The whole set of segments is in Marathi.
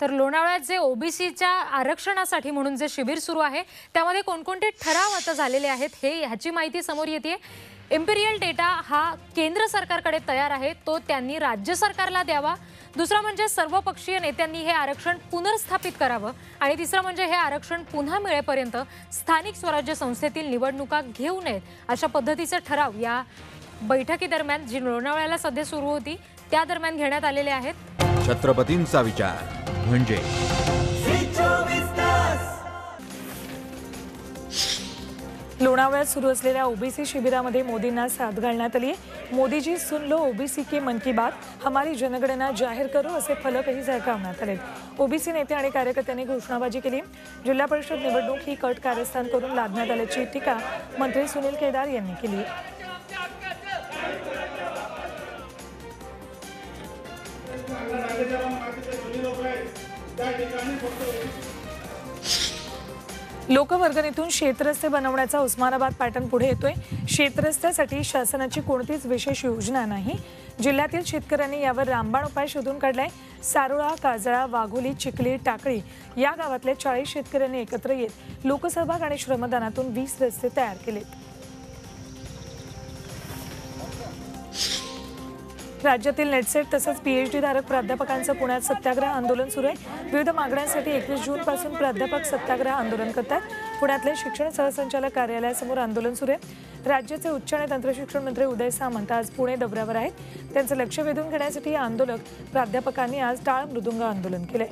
तर लोणावळ्यात जे ओबीसीच्या आरक्षणासाठी म्हणून जे शिबिर सुरू आहे त्यामध्ये कोणकोणते ठराव आता झालेले आहेत हे ह्याची माहिती समोर येते इम्पिरियल डेटा हा केंद्र सरकारकडे तयार आहे तो त्यांनी राज्य सरकारला द्यावा. दुसरा म्हणजे सर्वपक्षीय नेत्यांनी हे आरक्षण पुनर्स्थापित करावं. आणि तिसरं म्हणजे हे आरक्षण पुन्हा मिळेपर्यंत स्थानिक स्वराज्य संस्थेतील निवडणुका घेऊ नयेत अशा पद्धतीचे ठराव या बैठकीदरम्यान जी लोणावळ्याला सध्या सुरू होती त्या दरम्यान घेण्यात आलेले आहेत. छत्रपतींचा विचार. म्हणजे? लोणावळ्यात सुरू असलेल्या ओबीसी शिबिरामध्ये मोदींना साथ घालण्यात आली मोदीजी सुन लो ओबीसी की मन की बात. हमारी जनगणना जाहीर करू असे फलकही झळकावण्यात आले ओबीसी नेते आणि कार्यकर्त्यांनी घोषणाबाजी केली. जिल्हा परिषद निवडणूक ही कट कारस्थान करून लादण्यात आल्याची टीका मंत्री सुनील केदार यांनी केली. लोकवर्गणीतून शेतरस्ते बनवण्याचा उस्मानाबाद पॅटर्न पुढे येतोय. शेतरस्त्यासाठी शासनाची कोणतीच विशेष योजना नाही. जिल्ह्यातील शेतकऱ्यांनी यावर रामबाण उपाय शोधून काढलाय. सारोळा काजळा वाघोली चिखली टाकळी या गावातल्या चाळीस शेतकऱ्यांनी एकत्र येत लोकसहभाग आणि श्रमदानातून वीस रस्ते तयार केलेत. राज्यातील नेटसेट तसंच पीएचडी धारक प्राध्यापकांचं पुण्यात सत्याग्रह आंदोलन सुरू आहे. विविध मागण्यांसाठी एकवीस जूनपासून प्राध्यापक सत्याग्रह आंदोलन करतात. पुण्यातले शिक्षण सहसंचालक कार्यालयासमोर आंदोलन सुरू आहे. राज्याचे उच्च आणि तंत्रशिक्षण मंत्री उदय सामंत आज पुणे दौऱ्यावर आहेत. त्यांचं लक्ष वेधून घेण्यासाठी या आंदोलक प्राध्यापकांनी आज टाळ मृदुंग आंदोलन केलंय.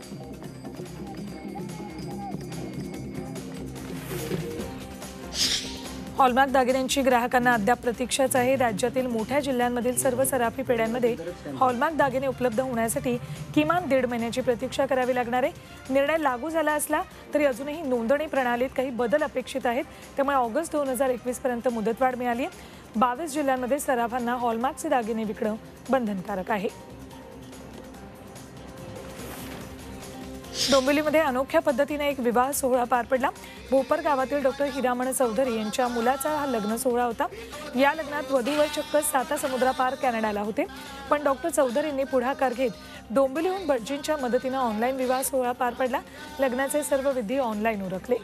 हॉलमार्क दागिन्यांची ग्राहकांना अद्याप प्रतीक्षाच आहे. राज्यातील मोठ्या जिल्ह्यांमधील सर्व सराफी पेढ्यांमध्ये हॉलमार्क दागिने उपलब्ध होण्यासाठी किमान दीड महिन्याची प्रतीक्षा करावी लागणार आहे. निर्णय लागू झाला असला तरी अजूनही नोंदणी प्रणालीत काही बदल अपेक्षित आहेत. त्यामुळे ऑगस्ट दोन हजार एकवीस पर्यंत मुदतवाढ मिळाली आहे. बावीस जिल्ह्यांमध्ये सराफांना हॉलमार्कचे दागिने विकणं बंधनकारक आहे. डोंबिवलीमध्ये अनोख्या पद्धतीने एक विवाह सोहळा पार पडला. भोपर गावातील डॉक्टर हिरामण चौधरी यांच्या मुलाचा हा लग्न सोहळा होता. या लग्नात वधूवर चक्क साता समुद्रापार कॅनडाला होते. पण डॉक्टर चौधरींनी पुढाकार घेत डोंबिवलीहून भटजींच्या मदतीनं ऑनलाईन विवाह सोहळा पार पडला. लग्नाचे सर्व विधी ऑनलाईन उरकले.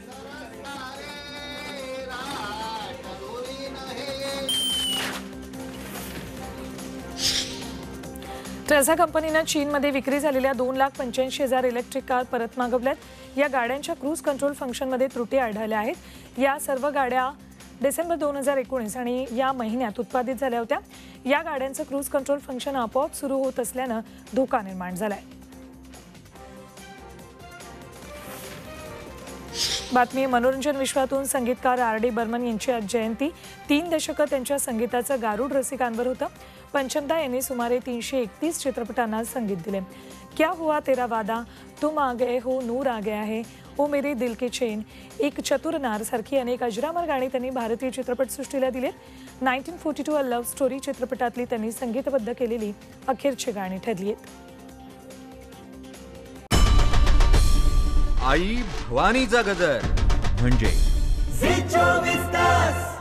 ट्रेझा कंपनीनं चीनमध्ये विक्री झालेल्या दोन लाख पंच्याऐंशी हजार इलेक्ट्रिक कार परत मागवल्यात. या गाड्यांच्या क्रूज कंट्रोल फंक्शनमध्ये त्रुटी आढळल्या आहेत. या सर्व गाड्या डिसेंबर दोन हजार एकोणीस आणि या महिन्यात उत्पादित झाल्या होत्या. या गाड्यांचं क्रूज कंट्रोल फंक्शन आपोआप सुरू होत असल्यानं धोका निर्माण झालाय. बातमी मनोरंजन विश्वातून संगीतकार आर डी बर्मन यांची आज जयंती. तीन दशकं त्यांच्या संगीताचं गारुड रसिकांवर होतं. पंचमदा यांनी सुमारे तीनशे एकतीस चित्रपटांना संगीत दिले. क्या हुआ तेरा वादा? तुम आ गए हो नूर आ गया है ओ मेरी दिल की चेन. एक चतुर नार सारखी अनेक अजरामर गाणी त्यांनी भारतीय चित्रपटसृष्टीला दिलेत. Nineteen forty two a love story चित्रपटातली त्यांनी संगीतबद्ध केलेली अखेरची गाणी ठरली आहेत आई भवानीचा गजर. म्हणजे? झी चोवीस तास.